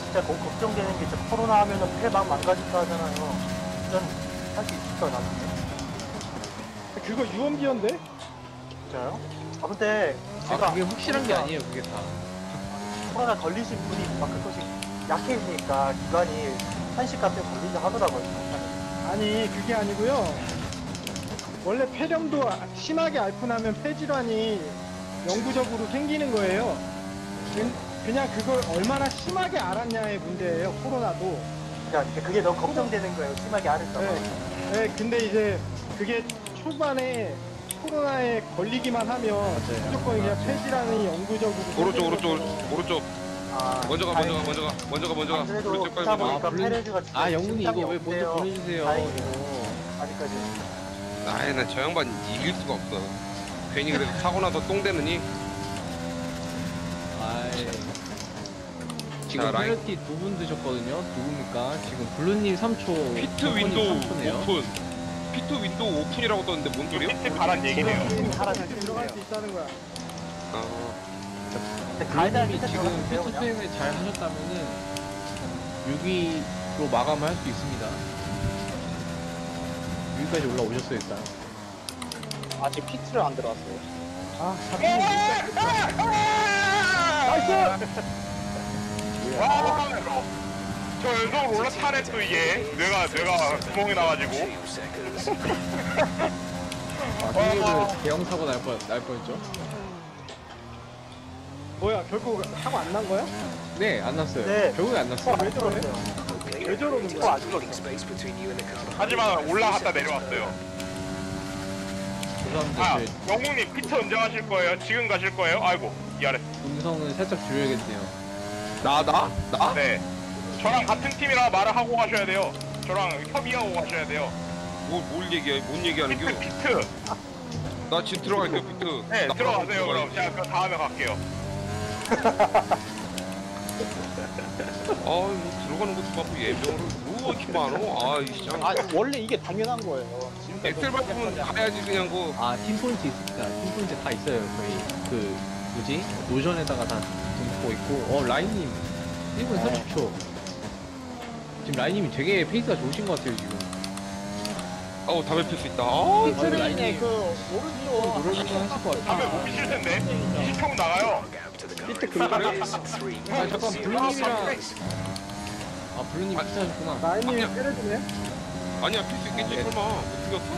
진짜 너무 걱정되는 게 진짜 코로나 하면은 폐막 망가질까 하잖아요. 전 할수 있을까, 나는. 그거 유언비어인데? 진짜요? 아, 근데 아 제가 그게 확실한 게 아니에요 그게 다 코로나 걸리신 분이 막 그것이 약해지니까 기관이 한시간대 걸린다 하더라고요. 아니 그게 아니고요. 원래 폐렴도 아- 심하게 앓고 나면 폐질환이 영구적으로 생기는 거예요. 그- 그냥 그걸 얼마나 심하게 앓았냐의 문제예요. 코로나도. 그러니까 그게 너무 걱정되는 거예요. 심하게 앓을까 봐. 네. 네, 근데 이제 그게 초반에 코로나에 걸리기만 하면 무조건 그냥 폐질환이 영구적으로 오른쪽 오른쪽. 오른쪽 아, 먼저 가 먼저 가 먼저 가 먼저 가 먼저 가 그래도 오른쪽 빨리 하다 먼저 보니까 가 물론- 페레즈가 진짜 아 영훈이 이거 왜 먼저. 보내주세요. 이거 아직까지. 아이 난저 양반 이길 수가 없어 괜히 그래서 사고 나서 똥 되느니 아이 지금 자, 라인. 페널티 두분 드셨거든요 누굽니까 지금 블루님 3초 피트 윈도우 3초네요 오픈 피트 윈도우 오픈이라고 떴는데 뭔 소리야? 피트 가란 얘기네요. 들어갈 수 있다는 거야. 아, 갈달 밑에 지금 들어가면 돼요, 피트 그냥. 수행을 잘 하셨다면은 6위로 마감을 할수 있습니다 6위까지 올라오셨어요 일단 아직 피트를 안 들어왔어요 아, 잡히는 와, 저 연속으로 올라타네 또 이게 뇌가 뇌가 구멍이 나가지고. 아 승리를 대형 사고 날, 뻔, 날 뻔했죠 뭐야, 결국 사고 안 난 거야? 네 안 났어요 네. 결국에 안 났어요 왜 저러네? 왜 저러는 어, 거야? 안 죽었어. 하지만 올라갔다 내려왔어요. 아, 영웅님 피트 언제 가실 거예요? 지금 가실 거예요? 아이고. DRS. 음성은 살짝 줄여야겠네요. 나 나? 나? 네. 저랑 같은 팀이라 말을 하고 가셔야 돼요. 저랑 협의하고 가셔야 돼요. 뭐, 뭘 얘기해? 뭔 얘기하는 겨? 피트 피트. 나 지금 들어갈게요, 피트. 네 나 들어가세요. 그럼. 제가 그 다음에 갈게요. 아, 뭐 들어가는 것도 바쁘 예명을 뭐 이렇게 많어? 아, 이 짱. 아 원래 이게 당연한 거예요. 지금까지 엑셀 밟으면 가야지 그냥 그. 아, 팀포인트 있습니다. 팀포인트 다 있어요. 거의 그 뭐지? 노전에다가 다 등고 있고. 어, 라인님 1분 30초. 지금 라인님이 되게 페이스가 좋으신 것 같아요, 지금. 어우, 담배 필 수 있다. 아, 트레인의 라인이- 그 모르죠. 노력은 하실 것 다음에 같아요. 못 피실 텐데. 20초 나가요. Current is three 아, 잠깐, zero 블루님이랑. seconds. 아, 블루님 비슷하셨구나. 라인님이 아니야. 때려주네. 아니야, 필 수 있겠지, 설마. 못 죽였어?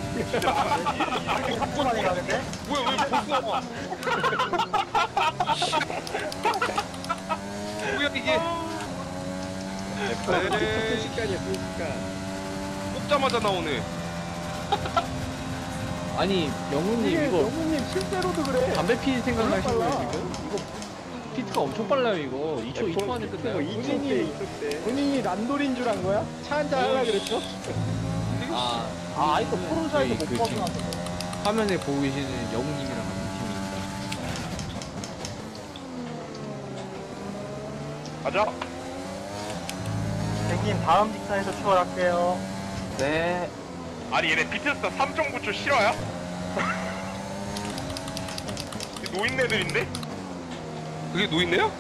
탑도 많이 가는데? 뭐야, 왜 벌써 와? 뭐야, 이게. 네. 순식간이야 순식간. 뽑자마자 나오네. 아니, 영훈님 이게 이거 영웅님 실제로도 그래. 담배 피는 생각하신 빨라. 거예요, 지금? 이거 피트가 엄청 빨라요, 이거. 2초, 2초 안에 끝나요. 뭐 2초 때 2초 때. 본인이 난돌인 줄 안 거야? 차 한잔 하라 그랬죠? 아, 아 아이고 포르자에도 저희 못그 지금 벗어났어. 화면에 보고 계시는 영훈님이랑 같은 팀입니다. 가자. 댕님 다음 직선에서 추월할게요. 네. 아니 얘네 비트스타 3.9초 실화야? 이 노인네들인데? 그게 노인네요?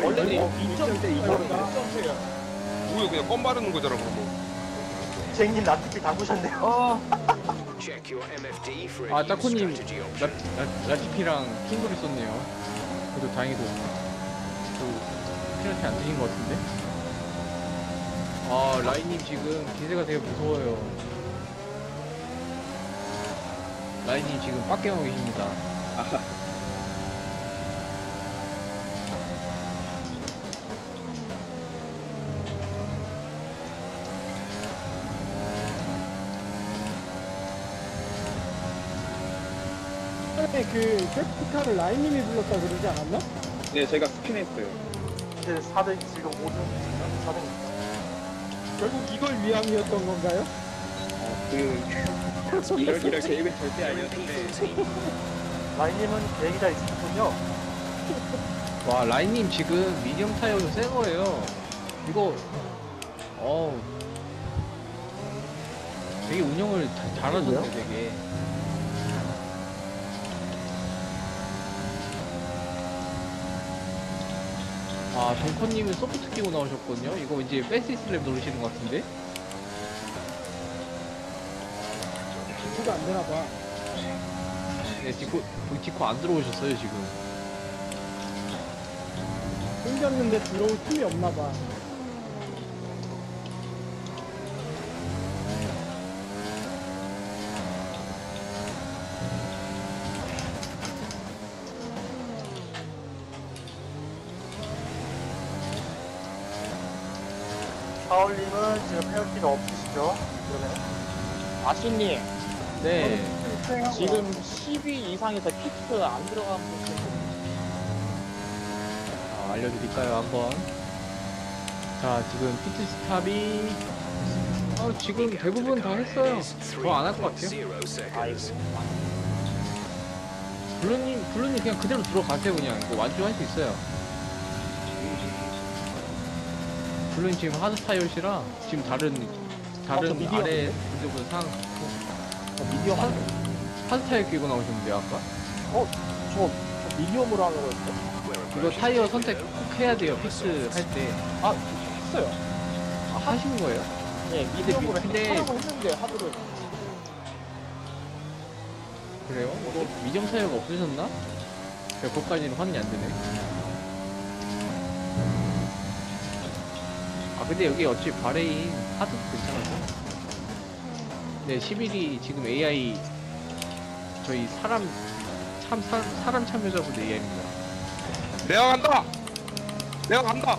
원래 뭐 2점 때 2점 뭐야, 그냥 껌 바르는 거잖아, 그러면. 댕님 나트피 담그셨네요. Check your MFD for 아, 짜코님, strategy 라, option. 라, 라티피랑 킹돌이 썼네요. 그래도 다행히도, 그, 피너티 안 드신 것 같은데? 아, 라인님 지금 기세가 되게 무서워요. 라인님 지금 빡개하고 계십니다. 처음에 그 세프티카를 라인님이 불렀다 그러지 않았나? 네 제가 스피했어요. 이제 4등 지금 5등 4등. 결국 이걸 위함이었던 건가요? 그 이럴 이럴 계획은 절대 아니었는데 라인님은 계획이 다 있으셨군요. 와, 라인님 지금 미디엄 타이어도 새 거예요. 이거, 어우. 되게 운영을 자- 잘하셨네, 되게. 아, 정커님은 소프트 끼고 나오셨거든요? 이거 이제 패스 슬랩 노리시는 것 같은데? 그거 안 되나 봐. 네, 디코, 디코 안 들어오셨어요, 지금. 생겼는데 들어올 틈이 없나 봐. 페널티가 없으시죠? 그러면 아씨님 네. 지금 12 이상에서 피트 안 들어간 분들 아, 알려드릴까요, 한번? 자, 지금 pit stop이, 어, 지금 대부분 다 했어요. 더 안 할 것 같아요. Seconds. 블루님, 블루님 그냥 그대로 들어가세요, 그냥. 이거 완주할 수 있어요. 블루님 지금 hard 타이어시라 지금 다른, 다른 저 medium 아래 분들보다 상, 어, medium 한, hard 타이어 끼고 나오셨는데요, 아까? 저, 저 medium으로 하려고 했어. 이거 타이어 선택 꼭 해야 돼요, fix 할 때. 아, 했어요. 아, 하신 거예요? 예, medium으로 근데- 하라고 했는데 hard를. 그래요? 이거 미정 타이어가 없으셨나? 제가 그것까지는 확인이 안 되네. 근데 여기 어차피 바레인 하드도 괜찮아서. 네, 11이 지금 AI, 저희 사람, 참, 사, 사람 참여자분 AI입니다. 내가 간다! 내가 간다!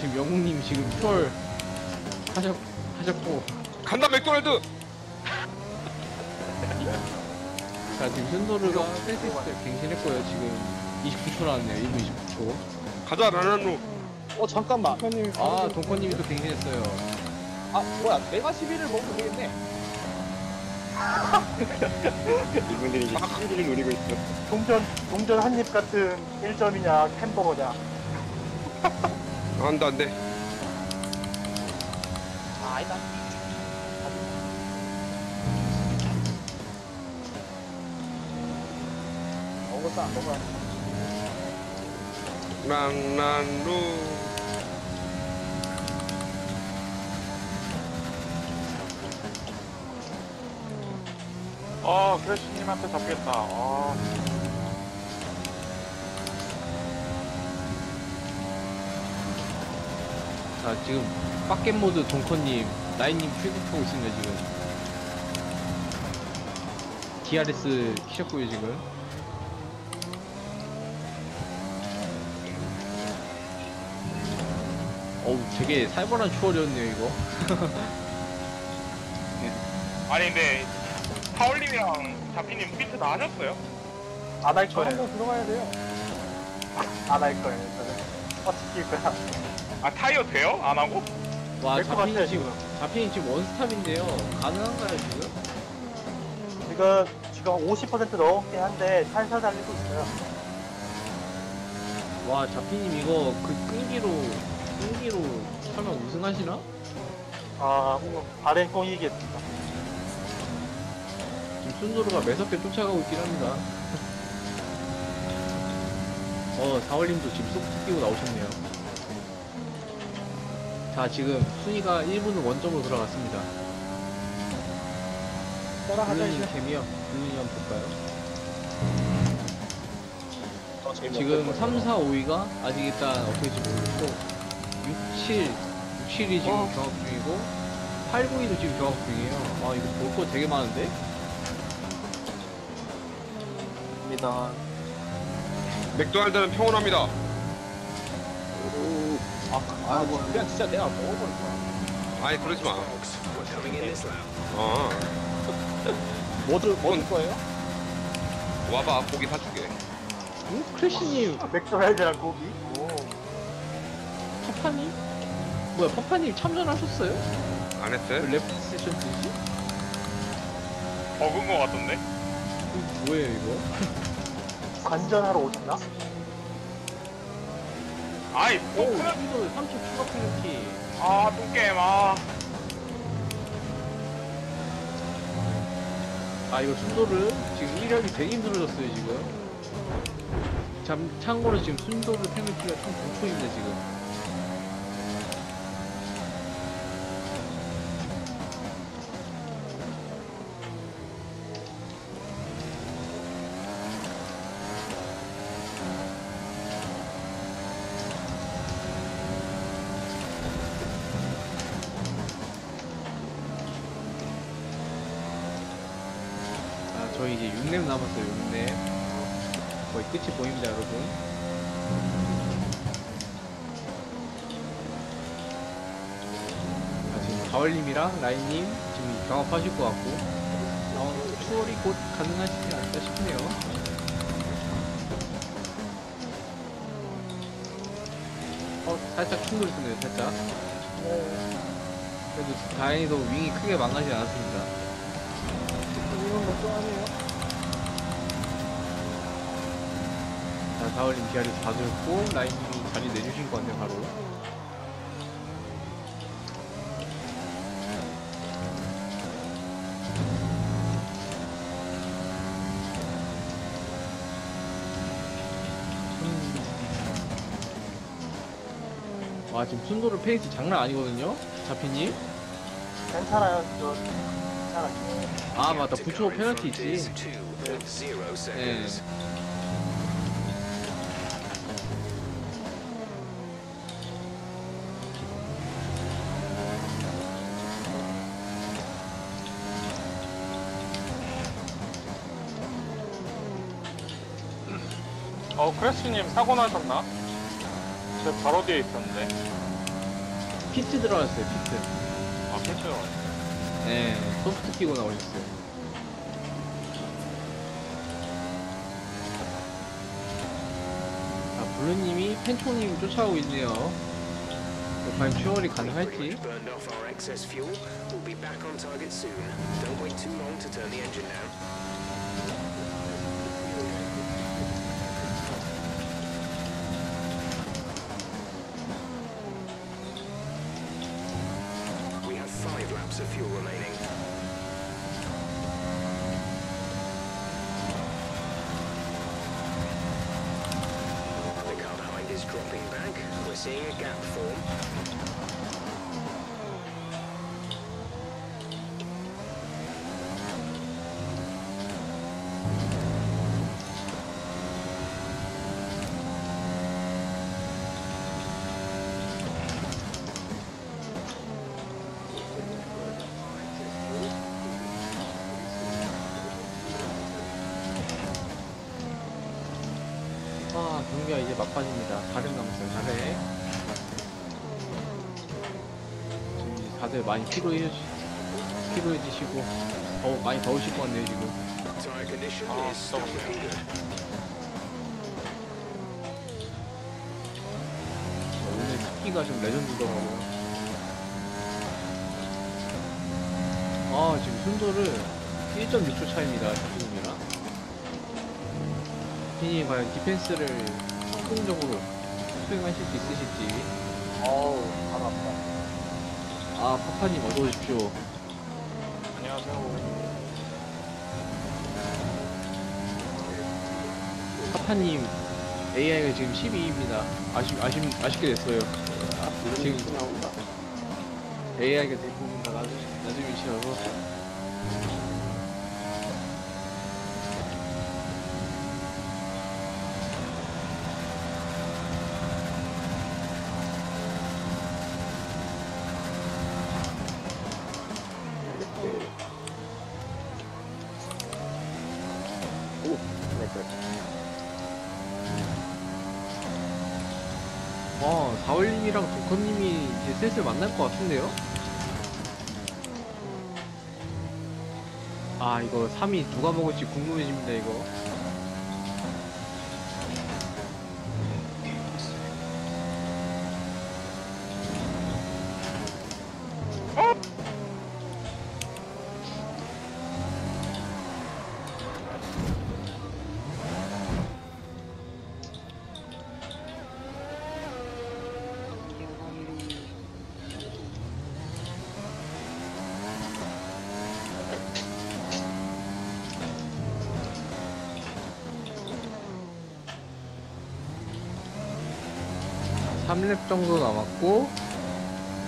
지금 영웅님 지금 표 하셨, 하셨고, 간다, 맥도날드! 자 지금 순도르가 펜시스 갱신했고요 지금 29초 나왔네요 1분 29초 가자 라나누 어 잠깐만. 대표님 아 동커님이 또 갱신했어요. 아 뭐야. 내가 11을 먹으면 되겠네. 이분들이 이제 시기를 노리고 있어. 동전 동전 한 입 같은 1점이냐 햄버거냐. 안돼 안돼. 아 아니다 안 먹어 라나누 아 크래쉬님한테 잡겠다. 아. 자 지금 빡겜 모드 동커님 라인님 출국하고 있습니다 지금. DRS 키셨고요 지금. 어우 되게 살벌한 추월이었네요 이거. 아니 근데 파울님이랑 자피님 피트 다 하셨어요? 안할저 거예요 한번 들어가야 돼요. 안 할 거예요 저는 어떻게 거야 아 타이어 돼요? 안 하고? 와 될것 자피님 같아요, 지금 자피님 지금 원스탑인데요 가능한가요 지금? 지금 지금 50% 넘긴 한데 살살 달리고 있어요 와 자피님 이거 그 끈기로 끈기로 설마 우승하시나? 아 바렌 꽁이겠습니다 지금 순도르가 매섭게 쫓아가고 있긴 합니다. 어, 사월님도 지금 소프트 끼고 나오셨네요. 자, 지금 순위가 1분은 원점으로 돌아갔습니다. 따라가자 블루님 이제. 개미요. 블루님 한번 볼까요? 더 재미없을 지금 거예요. 3, 4, 5위가 아직 일단 어떻게 될지 모르겠고 6, 7, 6, 7이 지금 어. 경합 중이고 8, 9위도 지금 경합 중이에요. 아, 이거 볼 거 되게 많은데? 입니다 맥도날드는 평온합니다 아 뭐, 그냥 진짜 내가 먹어버릴 거야 아니 그러지 마. 어. 뭐 줄, 뭐줄 거예요? 와봐 고기 사줄게 응? 크래쉬님, 맥도날드랑 고기 오. 파파님? 뭐야, 파파님 참전하셨어요? 안 했어요? left session 드시? 버그인 거 같던데? 뭐예요, 이거? 관전하러 오셨나? 아이 오, 순도 3초 추가 플래키. 아 똥게임 아아 이거 순도를 지금 1열이 되게 힘들어졌어요 지금 참, 참고로 지금 순도를 페널티가 총 9초입니다 지금 가을님이랑 라인님 지금 경합하실 것 같고 어, 추월이 곧 가능하시지 않을까 싶네요 어 살짝 충돌이 있네요 살짝 그래도 다행히도 윙이 크게 망가지지 않았습니다 이건 멀쩡하네요. 자, 다울님 DRS 봐줬고, 라인님이 자리 내주신 것 같네, 바로. 와, 지금 순도를 페이스 장난 아니거든요? 자피님? 괜찮아요 저 괜찮아요 아, 맞다. To 9초 come in 페널티 있지. 2.0 seconds. 어 크래쉬님 사고 나셨나? 저 바로 뒤에 있었는데. 피트 들어갔어요, 피트. 아, 괜찮아. 네, 소프트 키고 나오셨어요. 자, 블루님이 펜토님 쫓아오고 있네요. 네, 과연 추월이 가능할지. Burned off our excess fuel. We'll be back on target soon. Don't wait too long to turn the engine down. Seeing a gap form. 아, 경기가 이제 막판입니다. 4렙 남았어요, 다들 많이 피로해, 피로해지시고, 더, 많이 더우실 것 같네요, 지금. Looking good. 오늘 스키가 좀 레전드더라고요. 아, 지금 순도를 1.6초 차입니다, 지금이랑. 핀이 과연 디펜스를 성공적으로 수행하실 수 있으실지. 어우. 아, 파파님 어서 오십시오. 안녕하세요. 파파님 AI가 지금 12입니다. 아쉽, 아쉽, 아쉽게 됐어요. 지금 AI가 대부분 다 낮은, 낮은 위치라서. 와, 다월님이랑 조커님이 이제 슬슬 만날 것 같은데요? 아, 이거 3위 누가 먹을지 궁금해집니다, 이거. 삼렙 정도 남았고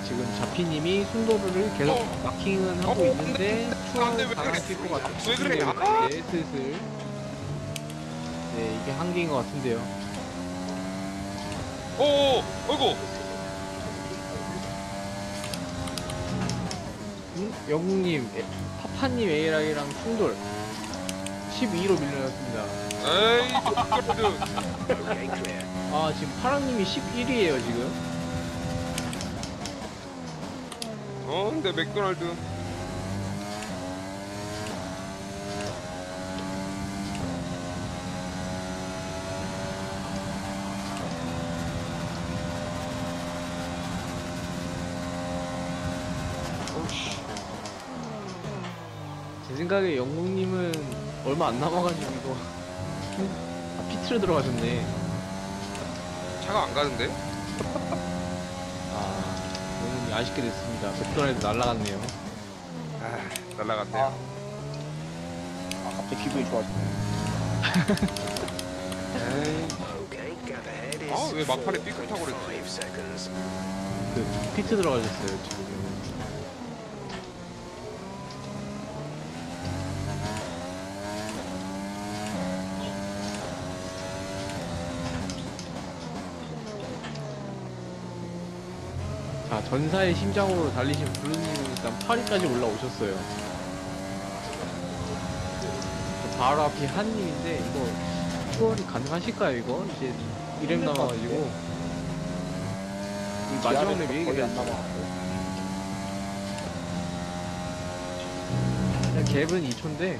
지금 자피님이 순도를 계속 마킹은 하고 있는데 추월 당하실 것 같은 왜 그래? 네, 슬슬 네 이게 한계인 것 같은데요 오, 어이구. 음? 영국님 에, 파파님 A랑이랑 충돌 12로 밀려났습니다 에이, 그래도. 아 지금 파랑님이 11이에요 지금. 어, 근데 맥도날드. 제 생각에 영국님은 얼마 안 남아가지고 이거 아, 피트로 들어가셨네 차가 안 가는데? 아 영국님 아쉽게 됐습니다 맥도날드 날라갔네요 아, 날라갔네요. 아, 갑자기 기분이 좋아지네. Okay, gap ahead is 아, 왜 막판에 삐끗 타고 그랬지? 5 seconds. 그 피트 들어가셨어요 지금 전사의 심장으로 달리신 블루님은 일단 8위까지 올라오셨어요 저 바로 앞이 한님인데 이거 추월이 가능하실까요 이거? 이제 2렙 남아가지고 이 마지막 랩 얘기가 안. 남아. 갭은 2초인데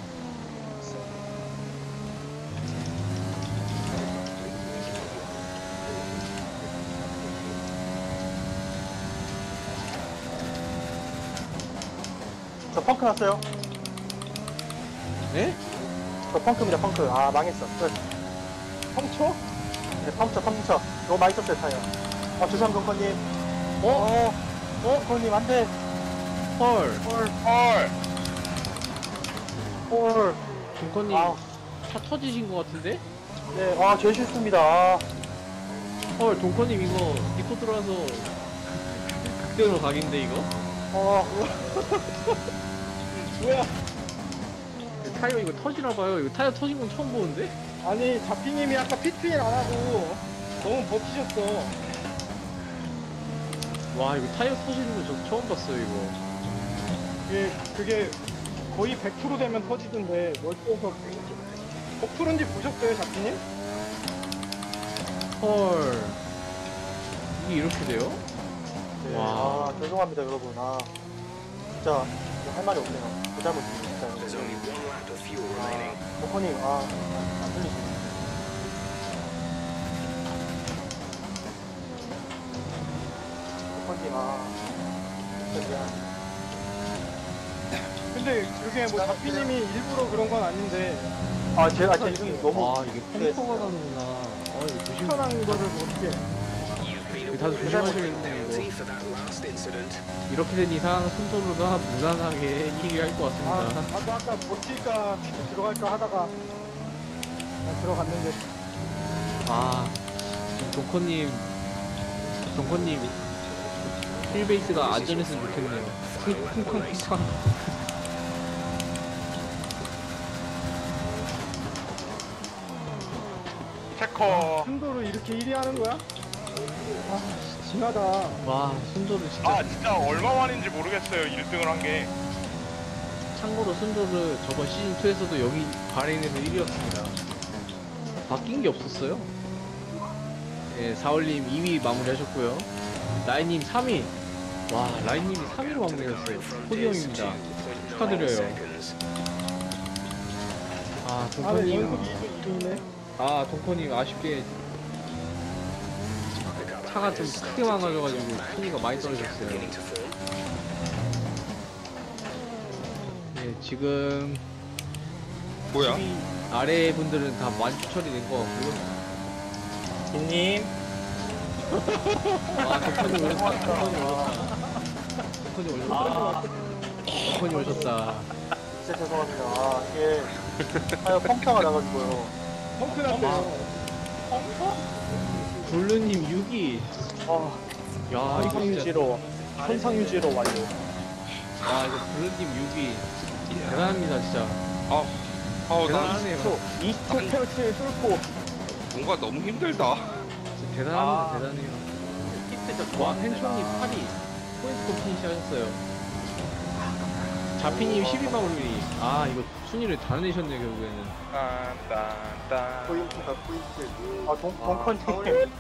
펑크 났어요. 네? 저 펑크입니다, 펑크. 아, 망했어. 끝. 펑쳐? 네, 펑쳐, 펑쳐. 너무 많이 썼어요, 타이어. 아, 죄송합니다, 건커님. 어? 어? 어? 건커님, 안 돼. 헐. 헐. 헐. 헐. 김건님 아우. 차 터지신 것 같은데? 네, 아, 제 실수입니다. 아, 헐 동건님 이거 디코 들어와서 극대로 각인데 이거? 어, 뭐야? 타이어 이거 터지나봐요 이거 타이어 터진 건 처음 보는데? 아니 자피님이 아까 피트인 안 하고 너무 버티셨어. 와 이거 타이어 터지는 거 저 처음 봤어요 이거 그게 그게 거의 100% 되면 터지던데 멀쩡해서 100%인지 보셨어요 자피님? 헐 이게 이렇게 돼요? 네. 와. 아, 죄송합니다, 여러분. 아, 진짜, 할 말이 없네요. 그 one lap of fuel remaining. 건커님, 아, 안 들리시네. 건커님, 아, 진짜 미안. 근데 그게 뭐 자피님이 일부러 그런 건 아닌데 아, 제가, 제 이름이 너무. 아 이게 펑퍼가 나는구나 아 이거 조심 편한 거를 뭐 어떻게 다들 incident. 이렇게 된 이상 순서루가 무난하게 이기게 할것 아, 같습니다 나도 아까 버틸까 들어갈까 하다가 들어갔는데 아 지금 동커님 동커님 힐베이스가 안전했으면 좋겠네요 쿵쿵쿵쿵 체커. 순도로 이렇게 1위 하는 거야? 아 심하다. 와 순조를 진짜 아 진짜 얼마 만인지 모르겠어요 1등을 한 게. 참고로 순조를 저번 시즌 2에서도 여기 바레인에서 1위였습니다. 바뀐 게 없었어요. 예, 사월님 2위 마무리하셨고요. 라인님 3위. 와, 라인님이 3위로 마무리하셨어요. 포디엄입니다. 축하드려요. 아, 아, 2위 2위네. 아, 동커님 아쉽게 차가 좀 크게 망가져가지고 순위가 많이 떨어졌어요. 네, 지금 뭐야? 이 아래 분들은 다 완주 처리된 것 같고요. 님 아, 덕분이 오셨다. 덕분이 오셨다. 덕분이 오셨다. 덕분이 오셨다. 진짜 죄송합니다. 아, 이게, 타이어 펑크가 나가지고요. 펑크 났대요. 블루님 6위. 아, 야, 이거 진짜. 유지로 현상 유지로 완료. 아, 이거 블루님 6위. 대단합니다, 진짜. 아, 아우 나 대단하네요. 20초 페어치를 뚫고 뭔가 너무 힘들다. 진짜 대단합니다, 아. 대단해요. 히트 저 와, 펜총님 나. 8위. 포인트 피니시 하셨어요. 자피님 12만 올리. 아, 이거 순위를 다 내셨네요, 결국에는. 딴딴딴. 포인트다 포인트 아, 동, 동컨님.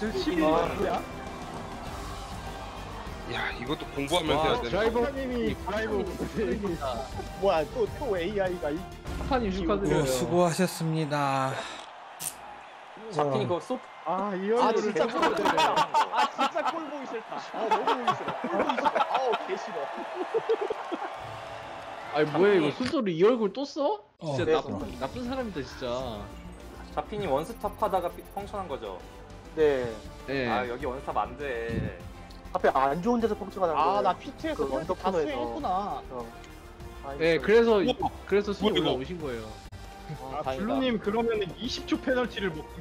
10위 뭐야? 야 이것도 공부하면서 해야 되네. 드라이버 님이 드라이버 뭐야 또 또 AI가 이 파파님 축하드려요. 수고하셨습니다. 잡히니 그거 쏙. 아, 이 아 얼굴을 진짜 꼴 보기 싫다. 아 진짜 꼴 보기 싫다. 아 너무 보기 싫어. 꼴 보기 싫어. 아우 개 싫어. 아니, 뭐야, 이거 순서로 이 얼굴 또 써? 진짜 네. 나쁜, 나쁜 사람이다, 진짜. 잡히니 원스톱 하다가 삐- 펑션한 거죠. 네. 예. 아 여기 원스톱 안 돼. 앞에 안 좋은 데서 펑크가 난 거예요. 아나 피트에서 그그다 언더코너에서. 수행했구나. 어. 아, 네, 이거 그래서 그래서 순위 뭐야, 이거? 올라오신 거예요. 아, 다행이다. 블루님 그러면 20초 페널티를 먹고